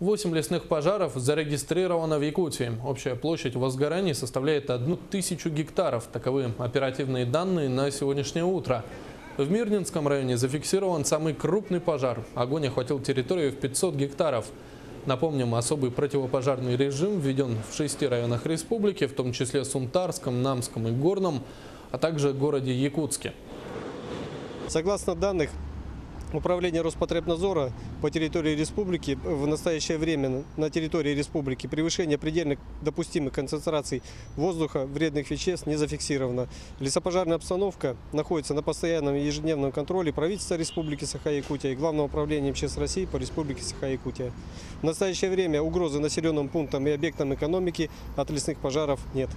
Восемь лесных пожаров зарегистрировано в Якутии. Общая площадь возгораний составляет одну тысячу гектаров. Таковы оперативные данные на сегодняшнее утро. В Мирнинском районе зафиксирован самый крупный пожар. Огонь охватил территорию в 500 гектаров. Напомним, особый противопожарный режим введен в шести районах республики, в том числе Сунтарском, Намском и Горном, а также городе Якутске. Согласно данных Управления Роспотребнадзора по территории республики в настоящее время на территории республики превышение предельных допустимых концентраций воздуха вредных веществ не зафиксировано. Лесопожарная обстановка находится на постоянном и ежедневном контроле правительства Республики Саха-Якутия и Главного управления МЧС России по Республике Саха-Якутия. В настоящее время угрозы населенным пунктам и объектам экономики от лесных пожаров нет.